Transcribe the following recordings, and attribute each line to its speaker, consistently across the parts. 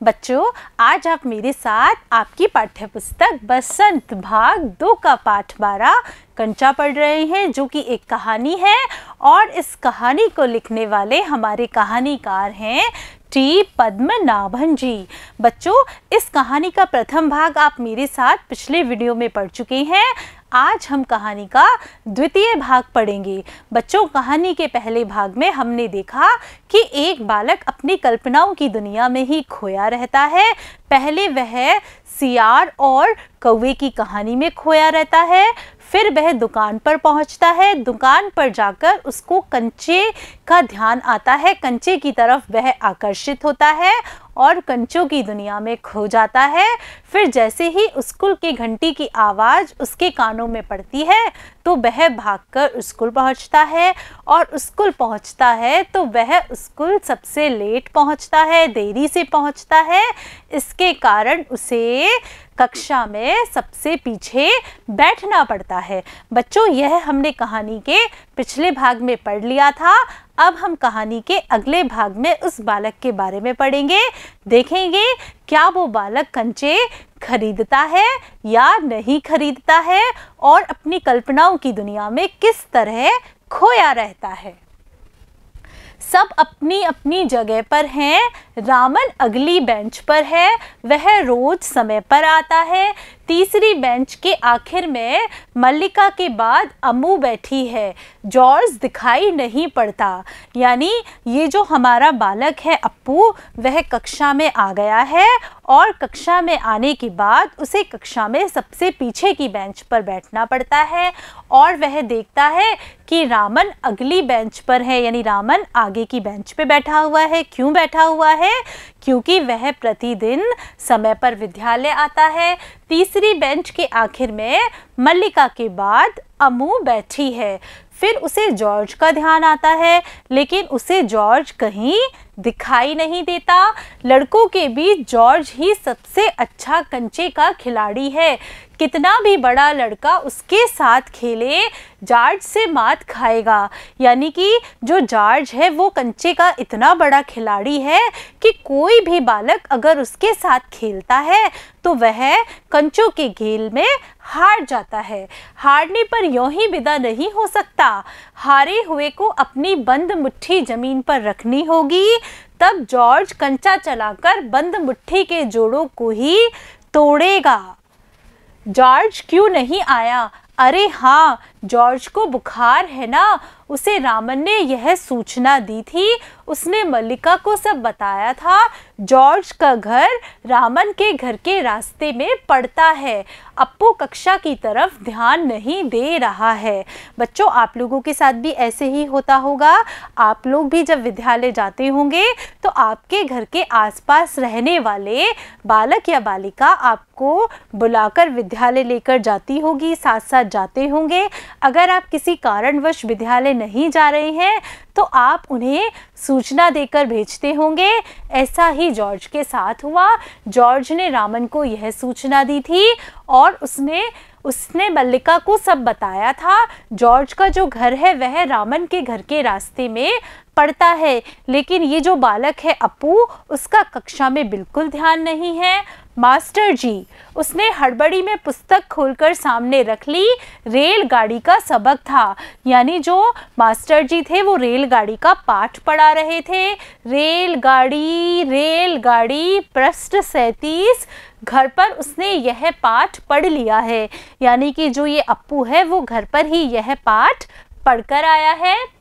Speaker 1: बच्चों, आज आप मेरे साथ आपकी पाठ्य पुस्तक बसंत भाग दो का पाठ बारह कंचा पढ़ रहे हैं, जो कि एक कहानी है और इस कहानी को लिखने वाले हमारे कहानीकार हैं टी पद्मनाभन जी। बच्चों, इस कहानी का प्रथम भाग आप मेरे साथ पिछले वीडियो में पढ़ चुके हैं। आज हम कहानी का द्वितीय भाग पढ़ेंगे। बच्चों, कहानी के पहले भाग में हमने देखा कि एक बालक अपनी कल्पनाओं की दुनिया में ही खोया रहता है। पहले वह सियार और कौवे की कहानी में खोया रहता है, फिर वह दुकान पर पहुँचता है। दुकान पर जाकर उसको कंचे का ध्यान आता है। कंचे की तरफ़ वह आकर्षित होता है और कंचों की दुनिया में खो जाता है। फिर जैसे ही स्कूल की घंटी की आवाज़ उसके कानों में पड़ती है तो वह भागकर स्कूल पहुँचता है। और स्कूल पहुँचता है तो वह स्कूल सबसे लेट पहुँचता है, देरी से पहुँचता है। इसके कारण उसे कक्षा में सबसे पीछे बैठना पड़ता है। बच्चों, यह हमने कहानी के पिछले भाग में पढ़ लिया था। अब हम कहानी के अगले भाग में उस बालक के बारे में पढ़ेंगे। देखेंगे, क्या वो बालक कंचे खरीदता है या नहीं खरीदता है और अपनी कल्पनाओं की दुनिया में किस तरह खोया रहता है। सब अपनी अपनी जगह पर हैं। रामन अगली बेंच पर है। वह रोज समय पर आता है। तीसरी बेंच के आखिर में मल्लिका के बाद अम्मू बैठी है। जॉर्ज दिखाई नहीं पड़ता। यानी ये जो हमारा बालक है अप्पू, वह कक्षा में आ गया है और कक्षा में आने के बाद उसे कक्षा में सबसे पीछे की बेंच पर बैठना पड़ता है और वह देखता है कि रामन अगली बेंच पर है। यानी रामन आगे की बेंच पे बैठा हुआ है। क्यों बैठा हुआ है? क्योंकि वह प्रतिदिन समय पर विद्यालय आता है। तीसरी बेंच के आखिर में मल्लिका के बाद अमू बैठी है। फिर उसे जॉर्ज का ध्यान आता है, लेकिन उसे जॉर्ज कहीं दिखाई नहीं देता। लड़कों के बीच जॉर्ज ही सबसे अच्छा कंचे का खिलाड़ी है। कितना भी बड़ा लड़का उसके साथ खेले, जार्ज से मात खाएगा। यानी कि जो जार्ज है, वो कंचे का इतना बड़ा खिलाड़ी है कि कोई भी बालक अगर उसके साथ खेलता है तो वह कंचों के खेल में हार जाता है। हारने पर यूँ ही विदा नहीं हो सकता। हारे हुए को अपनी बंद मुट्ठी ज़मीन पर रखनी होगी। तब जॉर्ज कंचा चलाकर बंद मुट्ठी के जोड़ों को ही तोड़ेगा। जॉर्ज क्यों नहीं आया? अरे हाँ जॉर्ज को बुखार है ना, उसे रामन ने यह सूचना दी थी। उसने मल्लिका को सब बताया था, जॉर्ज का घर रामन के घर के रास्ते में पड़ता है। अप्पू कक्षा की तरफ़ ध्यान नहीं दे रहा है। बच्चों, आप लोगों के साथ भी ऐसे ही होता होगा। आप लोग भी जब विद्यालय जाते होंगे तो आपके घर के आसपास रहने वाले बालक या बालिका आपको बुलाकर विद्यालय लेकर जाती होगी साथ साथ जाते होंगे। अगर आप किसी कारणवश विद्यालय नहीं जा रहे हैं तो आप उन्हें सूचना देकर भेजते होंगे। ऐसा ही जॉर्ज के साथ हुआ। जॉर्ज ने रामन को यह सूचना दी थी और उसने उसने मल्लिका को सब बताया था। जॉर्ज का जो घर है, वह रामन के घर के रास्ते में पड़ता है। लेकिन ये जो बालक है अपू उसका कक्षा में बिल्कुल ध्यान नहीं है। मास्टर जी, उसने हड़बड़ी में पुस्तक खोलकर सामने रख ली। रेलगाड़ी का सबक था। यानी जो मास्टर जी थे, वो रेलगाड़ी का पाठ पढ़ा रहे थे। रेलगाड़ी रेलगाड़ी पृष्ठ सैतीस। घर पर उसने यह पाठ पढ़ लिया है। यानी कि जो ये अप्पू है, वो घर पर ही यह पाठ पढ़कर आया है।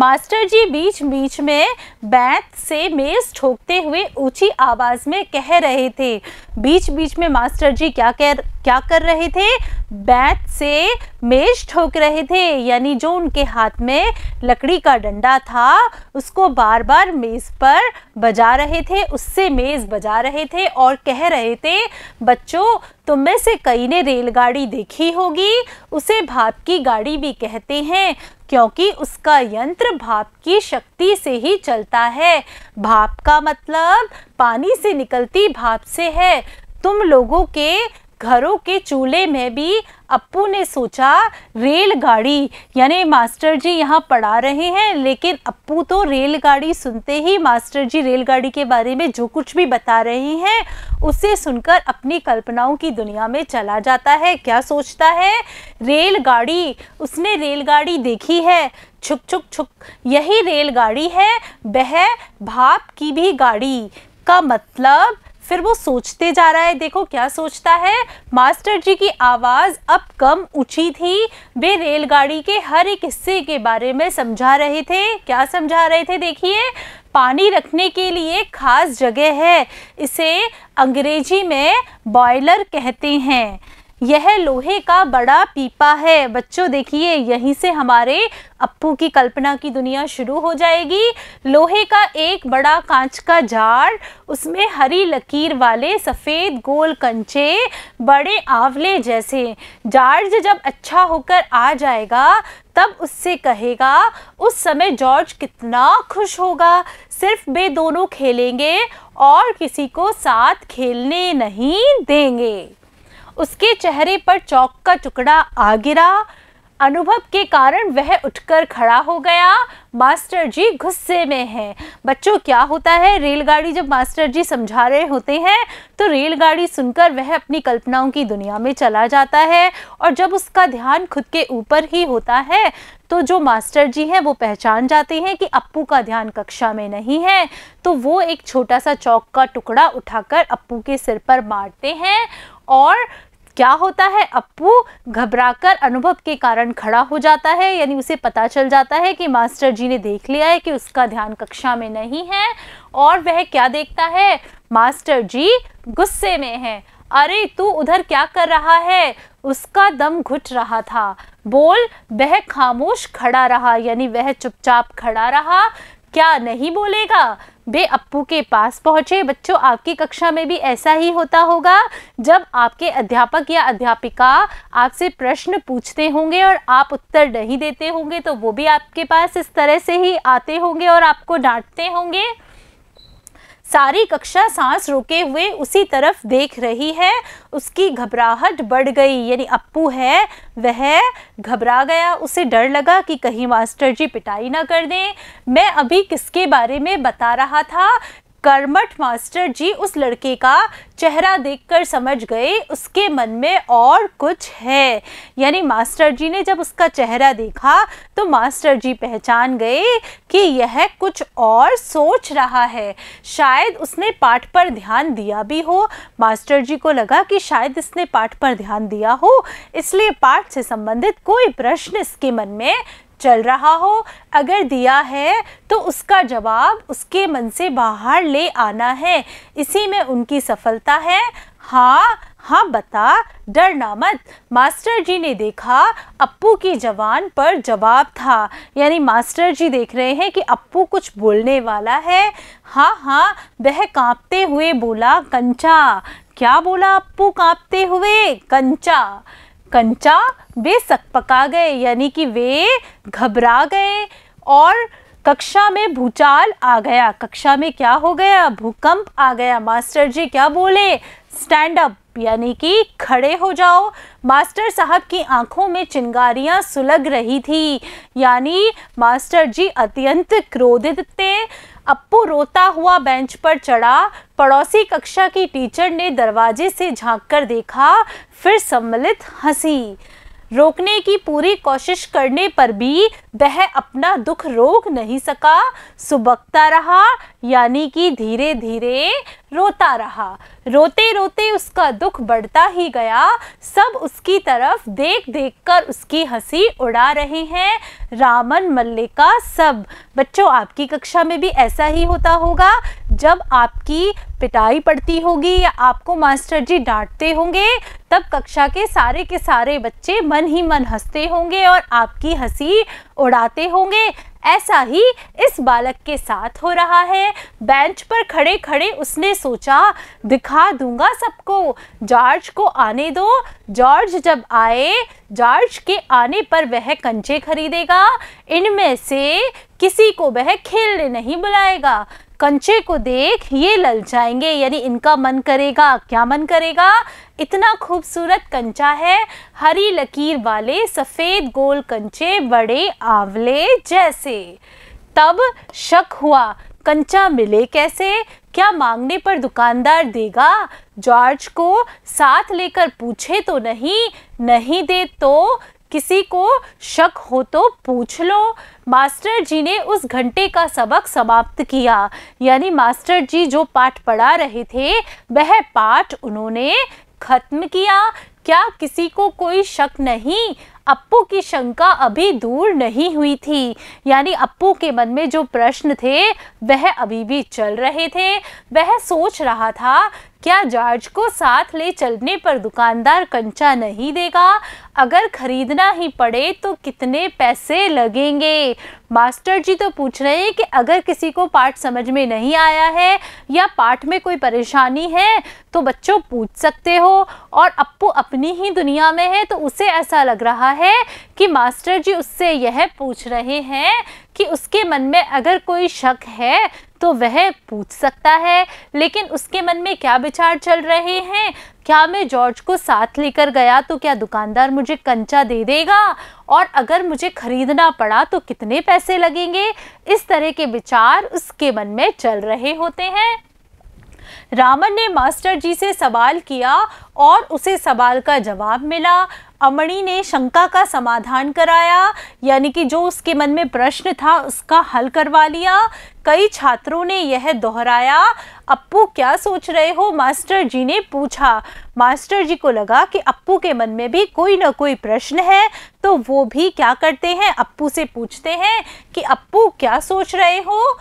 Speaker 1: मास्टर जी बीच बीच में बैत से मेज ठोकते हुए ऊँची आवाज़ में कह रहे थे बीच बीच में मास्टर जी क्या कह क्या कर रहे थे? बैत से मेज ठोक रहे थे, यानी जो उनके हाथ में लकड़ी का डंडा था, उसको बार बार मेज पर बजा रहे थे, उससे मेज बजा रहे थे और कह रहे थे, बच्चों, तुम में से कई ने रेलगाड़ी देखी होगी, उसे भाप की गाड़ी भी कहते हैं, क्योंकि उसका यंत्र भाप की शक्ति से ही चलता है। भाप का मतलब पानी से निकलती भाप से है। तुम लोगों के घरों के चूल्हे में भी अप्पू ने सोचा रेलगाड़ी। यानी मास्टर जी यहाँ पढ़ा रहे हैं, लेकिन अप्पू तो रेलगाड़ी सुनते ही मास्टर जी रेलगाड़ी के बारे में जो कुछ भी बता रहे हैं, उसे सुनकर अपनी कल्पनाओं की दुनिया में चला जाता है। क्या सोचता है? रेलगाड़ी, उसने रेलगाड़ी देखी है। छुक छुक छुक, यही रेलगाड़ी है वह भाप की भी गाड़ी। का मतलब फिर वो सोचते जा रहा है, देखो क्या सोचता है। मास्टर जी की आवाज़ अब कम ऊँची थी। वे रेलगाड़ी के हर एक हिस्से के बारे में समझा रहे थे। क्या समझा रहे थे देखिए, पानी रखने के लिए खास जगह है। इसे अंग्रेज़ी में बॉयलर कहते हैं। यह लोहे का बड़ा पीपा है। बच्चों, देखिए, यहीं से हमारे अप्पू की कल्पना की दुनिया शुरू हो जाएगी। लोहे का एक बड़ा कांच का जार, उसमें हरी लकीर वाले सफ़ेद गोल कंचे, बड़े आंवले जैसे। जार्ज जब अच्छा होकर आ जाएगा, तब उससे कहेगा, उस समय जॉर्ज कितना खुश होगा। सिर्फ़ वे दोनों खेलेंगे और किसी को साथ खेलने नहीं देंगे। उसके चेहरे पर चौक का टुकड़ा आ गिरा। अनुभव के कारण वह उठकर खड़ा हो गया। मास्टर जी गुस्से में हैं। बच्चों, क्या होता है? रेलगाड़ी जब मास्टर जी समझा रहे होते हैं तो रेलगाड़ी सुनकर वह अपनी कल्पनाओं की दुनिया में चला जाता है और जब उसका ध्यान खुद के ऊपर ही होता है तो जो मास्टर जी हैं, वो पहचान जाते हैं कि अप्पू का ध्यान कक्षा में नहीं है। तो वो एक छोटा सा चौक का टुकड़ा उठाकर अप्पू के सिर पर मारते हैं और क्या होता है? अप्पू घबराकर अनुभव के कारण खड़ा हो जाता है, यानी उसे पता चल जाता है कि मास्टर जी ने देख लिया है कि उसका ध्यान कक्षा में नहीं है और वह क्या देखता है? मास्टर जी गुस्से में है। अरे, तू उधर क्या कर रहा है? उसका दम घुट रहा था। बोल, वह खामोश खड़ा रहा, यानी वह चुपचाप खड़ा रहा। क्या नहीं बोलेगा? वे अप्पू के पास पहुँचे। बच्चों, आपकी कक्षा में भी ऐसा ही होता होगा। जब आपके अध्यापक या अध्यापिका आपसे प्रश्न पूछते होंगे और आप उत्तर नहीं देते होंगे तो वो भी आपके पास इस तरह से ही आते होंगे और आपको डांटते होंगे। सारी कक्षा सांस रोके हुए उसी तरफ़ देख रही है। उसकी घबराहट बढ़ गई, यानी अप्पू है, वह घबरा गया। उसे डर लगा कि कहीं मास्टर जी पिटाई ना कर दें। मैं अभी किसके बारे में बता रहा था? कर्मठ मास्टर जी उस लड़के का चेहरा देखकर समझ गए, उसके मन में और कुछ है। यानी मास्टर जी ने जब उसका चेहरा देखा तो मास्टर जी पहचान गए कि यह कुछ और सोच रहा है। शायद उसने पाठ पर ध्यान दिया भी हो। मास्टर जी को लगा कि शायद इसने पाठ पर ध्यान दिया हो, इसलिए पाठ से संबंधित कोई प्रश्न इसके मन में चल रहा हो, अगर दिया है तो उसका जवाब उसके मन से बाहर ले आना है। इसी में उनकी सफलता है। हाँ हाँ बता, डरना मत। मास्टर जी ने देखा, अप्पू की जवान पर जवाब था। यानी मास्टर जी देख रहे हैं कि अप्पू कुछ बोलने वाला है। हाँ हाँ वह कांपते हुए बोला, कंचा। क्या बोला अप्पू कांपते हुए? कंचा। कंचा वे सकपका गए, यानी कि वे घबरा गए और कक्षा में भूचाल आ गया। कक्षा में क्या हो गया? भूकंप आ गया। मास्टर जी क्या बोले? स्टैंड अप यानी कि खड़े हो जाओ। मास्टर साहब की आँखों में चिंगारियाँ सुलग रही थी, यानी मास्टर जी अत्यंत क्रोधित थे। अप्पू रोता हुआ बेंच पर चढ़ा। पड़ोसी कक्षा की टीचर ने दरवाजे से झाँक कर देखा, फिर सम्मिलित हँसी। रोकने की पूरी कोशिश करने पर भी वह अपना दुख रोक नहीं सका। सुबकता रहा, यानी कि धीरे धीरे रोता रहा। रोते रोते उसका दुख बढ़ता ही गया। सब उसकी तरफ़ देख देख कर उसकी हँसी उड़ा रहे हैं। रामन, मल्लिका सब। बच्चों, आपकी कक्षा में भी ऐसा ही होता होगा। जब आपकी पिटाई पड़ती होगी या आपको मास्टर जी डांटते होंगे, तब कक्षा के सारे के सारे बच्चे मन ही मन हँसते होंगे और आपकी हँसी उड़ाते होंगे। ऐसा ही इस बालक के साथ हो रहा है। बेंच पर खड़े खड़े उसने सोचा, दिखा दूँगा सबको, जॉर्ज को आने दो। जॉर्ज जब आए जॉर्ज के आने पर वह कंचे खरीदेगा। इनमें से किसी को वह खेलने नहीं बुलाएगा। कंचे को देख ये लल जाएँगे, यानी इनका मन करेगा। क्या मन करेगा? इतना खूबसूरत कंचा है। हरी लकीर वाले सफ़ेद गोल कंचे बड़े आंवले जैसे। तब शक हुआ, कंचा मिले कैसे? क्या मांगने पर दुकानदार देगा? जॉर्ज को साथ लेकर पूछे तो नहीं नहीं दे तो किसी को शक हो तो पूछ लो। मास्टर जी ने उस घंटे का सबक समाप्त किया। यानी मास्टर जी जो पाठ पढ़ा रहे थे, वह पाठ उन्होंने खत्म किया। क्या किसी को कोई शक नहीं? अप्पू की शंका अभी दूर नहीं हुई थी। यानी अप्पू के मन में जो प्रश्न थे, वह अभी भी चल रहे थे। वह सोच रहा था, क्या जॉर्ज को साथ ले चलने पर दुकानदार कंचा नहीं देगा? अगर खरीदना ही पड़े तो कितने पैसे लगेंगे? मास्टर जी तो पूछ रहे हैं कि अगर किसी को पाठ समझ में नहीं आया है या पाठ में कोई परेशानी है तो बच्चों पूछ सकते हो। और अप्पू अपनी ही दुनिया में है तो उसे ऐसा लग रहा है कि मास्टर जी उससे यह पूछ रहे हैं कि उसके मन में अगर कोई शक है तो वह पूछ सकता है। लेकिन उसके मन में क्या विचार चल रहे हैं? क्या मैं जॉर्ज को साथ लेकर गया तो क्या दुकानदार मुझे कंचा दे देगा? और अगर मुझे खरीदना पड़ा तो कितने पैसे लगेंगे? इस तरह के विचार उसके मन में चल रहे होते हैं। रामन ने मास्टर जी से सवाल किया और उसे सवाल का जवाब मिला। अमणी ने शंका का समाधान कराया, यानी कि जो उसके मन में प्रश्न था उसका हल करवा लिया। कई छात्रों ने यह दोहराया, अप्पू, क्या सोच रहे हो? मास्टर जी ने पूछा। मास्टर जी को लगा कि अप्पू के मन में भी कोई ना कोई प्रश्न है तो वो भी क्या करते हैं? अप्पू से पूछते हैं कि, अप्पू, क्या सोच रहे हो?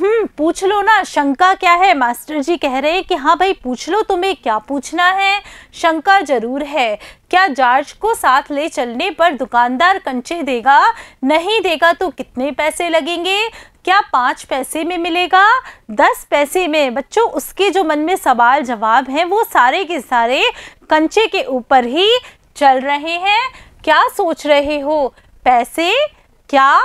Speaker 1: हम्म पूछ लो ना, शंका क्या है? मास्टर जी कह रहे हैं कि हाँ भाई, पूछ लो तुम्हें क्या पूछना है? शंका ज़रूर है। क्या जार्ज को साथ ले चलने पर दुकानदार कंचे देगा? नहीं देगा तो कितने पैसे लगेंगे? क्या पाँच पैसे में मिलेगा? दस पैसे में। बच्चों, उसके जो मन में सवाल जवाब हैं, वो सारे के सारे कंचे के ऊपर ही चल रहे हैं। क्या सोच रहे हो? पैसे? क्या?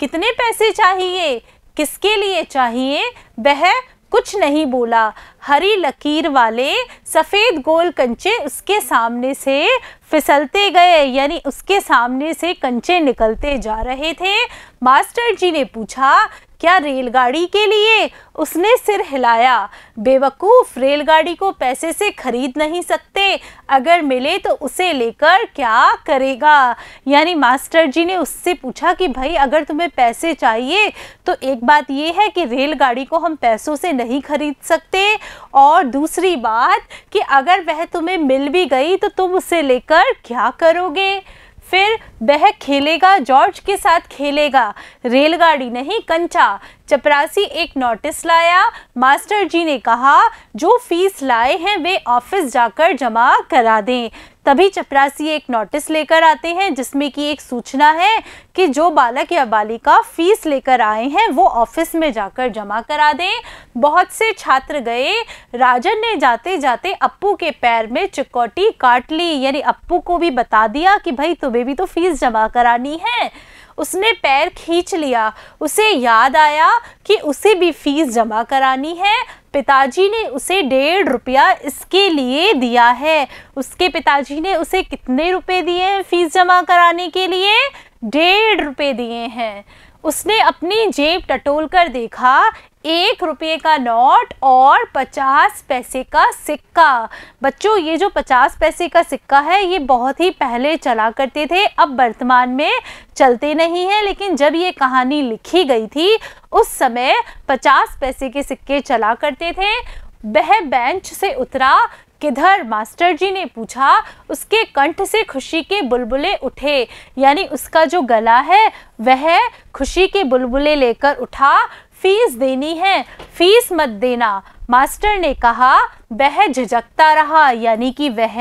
Speaker 1: कितने पैसे चाहिए? किसके लिए चाहिए? वह कुछ नहीं बोला। हरी लकीर वाले सफ़ेद गोल कंचे उसके सामने से फिसलते गए, यानी उसके सामने से कंचे निकलते जा रहे थे। मास्टर जी ने पूछा क्या रेलगाड़ी के लिए उसने सिर हिलाया? बेवकूफ़ रेलगाड़ी को पैसे से खरीद नहीं सकते। अगर मिले तो उसे लेकर क्या करेगा? यानी मास्टर जी ने उससे पूछा कि भाई, अगर तुम्हें पैसे चाहिए तो एक बात ये है कि रेलगाड़ी को हम पैसों से नहीं खरीद सकते। और दूसरी बात कि अगर वह तुम्हें मिल भी गई तो तुम उसे लेकर क्या करोगे? फिर वह खेलेगा, जॉर्ज के साथ खेलेगा। रेलगाड़ी नहीं, कंचा। चपरासी एक नोटिस लाया। मास्टर जी ने कहा, जो फ़ीस लाए हैं, वे ऑफ़िस जाकर जमा करा दें। तभी चपरासी एक नोटिस लेकर आते हैं, जिसमें कि एक सूचना है कि जो बालक या बालिका फ़ीस लेकर आए हैं, वो ऑफ़िस में जाकर जमा करा दें। बहुत से छात्र गए। राजन ने जाते जाते अप्पू के पैर में चिकोटी काट ली, यानी अप्पू को भी बता दिया कि भाई, तुम्हें भी तो फ़ीस जमा करानी है। उसने पैर खींच लिया। उसे याद आया कि उसे भी फ़ीस जमा करानी है। पिताजी ने उसे डेढ़ रुपया इसके लिए दिया है। उसके पिताजी ने उसे कितने रुपए दिए हैं फ़ीस जमा कराने के लिए? डेढ़ रुपए दिए हैं। उसने अपनी जेब टटोल कर देखा, एक रुपये का नोट और पचास पैसे का सिक्का। बच्चों, ये जो पचास पैसे का सिक्का है, ये बहुत ही पहले चला करते थे, अब वर्तमान में चलते नहीं हैं, लेकिन जब ये कहानी लिखी गई थी, उस समय पचास पैसे के सिक्के चला करते थे। वह बेंच से उतरा किधर मास्टर जी ने पूछा, उसके कंठ से खुशी के बुलबुले उठे। यानी उसका जो गला है, वह खुशी के बुलबुले लेकर उठा। फ़ीस देनी है, फ़ीस मत देना। मास्टर ने कहा वह झिझकता रहा, यानी कि वह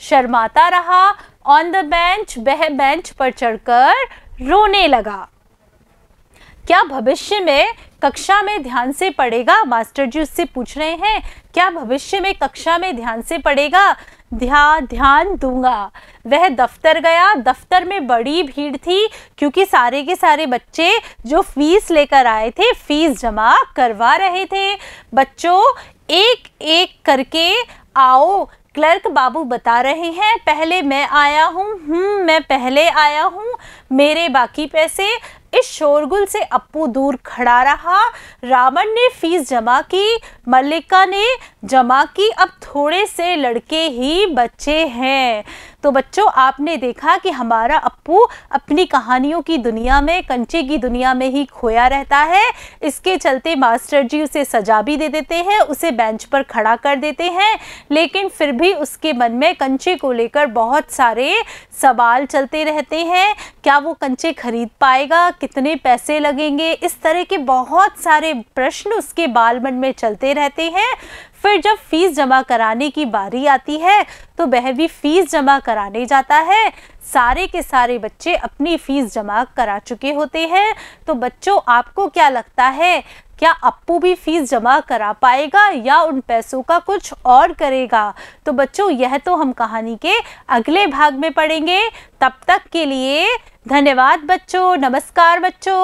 Speaker 1: शर्माता रहा। ऑन द बेंच वह बेंच पर चढ़कर रोने लगा। क्या भविष्य में कक्षा में ध्यान से पढ़ेगा? मास्टर जी उससे पूछ रहे हैं, क्या भविष्य में कक्षा में ध्यान से पढ़ेगा? ध्यान ध्यान दूँगा। वह दफ्तर गया। दफ्तर में बड़ी भीड़ थी, क्योंकि सारे के सारे बच्चे जो फ़ीस लेकर आए थे, फ़ीस जमा करवा रहे थे। बच्चों, एक एक करके आओ। क्लर्क बाबू बता रहे हैं, पहले मैं आया हूँ। हम्म मैं पहले आया हूँ। मेरे बाकी पैसे इस शोरगुल से अप्पू दूर खड़ा रहा। रावण ने फ़ीस जमा की, मल्लिका ने जमा की। अब थोड़े से लड़के ही बच्चे हैं। तो बच्चों, आपने देखा कि हमारा अप्पू अपनी कहानियों की दुनिया में, कंचे की दुनिया में ही खोया रहता है। इसके चलते मास्टर जी उसे सजा भी दे देते हैं, उसे बेंच पर खड़ा कर देते हैं। लेकिन फिर भी उसके मन में कंचे को लेकर बहुत सारे सवाल चलते रहते हैं। क्या वो कंचे खरीद पाएगा? कितने पैसे लगेंगे? इस तरह के बहुत सारे प्रश्न उसके बाल मन में चलते रहते हैं। फिर जब फ़ीस जमा कराने की बारी आती है तो वह भी फ़ीस जमा कराने जाता है। सारे के सारे बच्चे अपनी फ़ीस जमा करा चुके होते हैं। तो बच्चों, आपको क्या लगता है, क्या अप्पू भी फ़ीस जमा करा पाएगा या उन पैसों का कुछ और करेगा? तो बच्चों, यह तो हम कहानी के अगले भाग में पढ़ेंगे। तब तक के लिए धन्यवाद बच्चों, नमस्कार बच्चों।